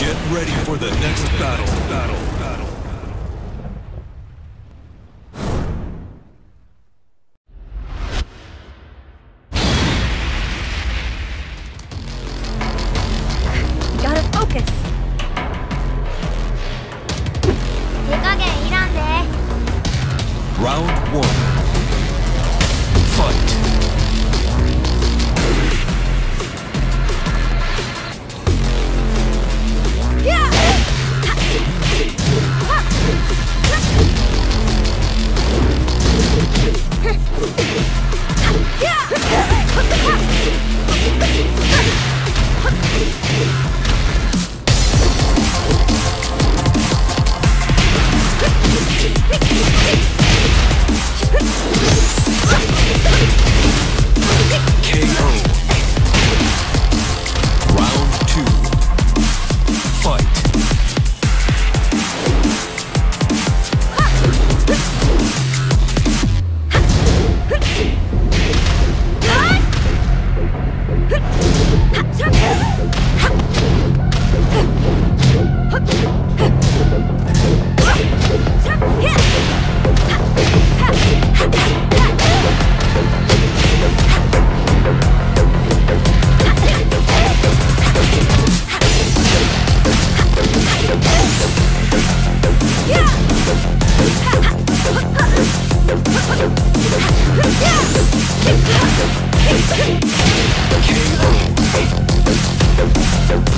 Get ready for the next battle. battle, battle. Gotta focus. Round one.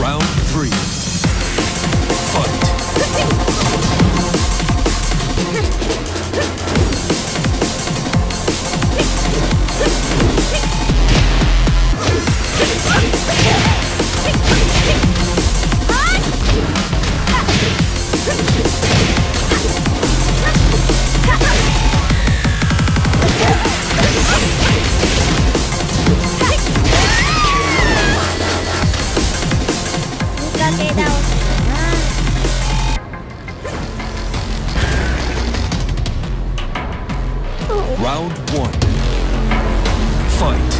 Round three. Fight. Round one. Fight.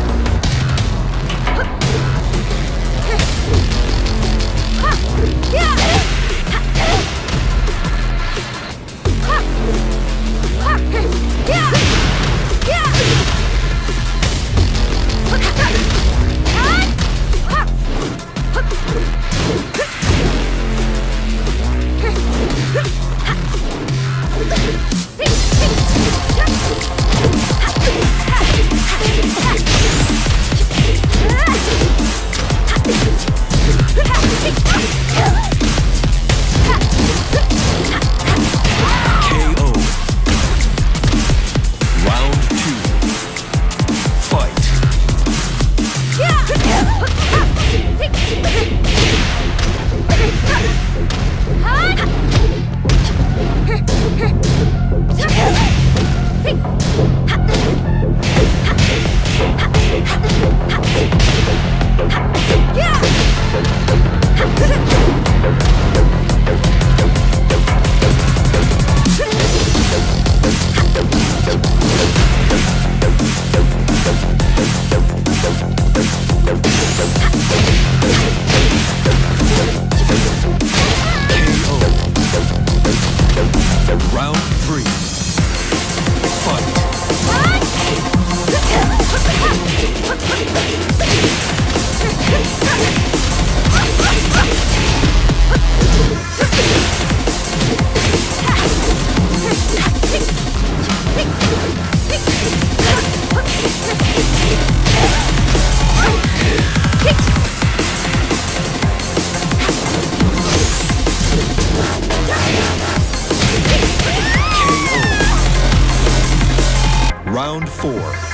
Four.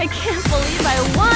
I can't believe I won.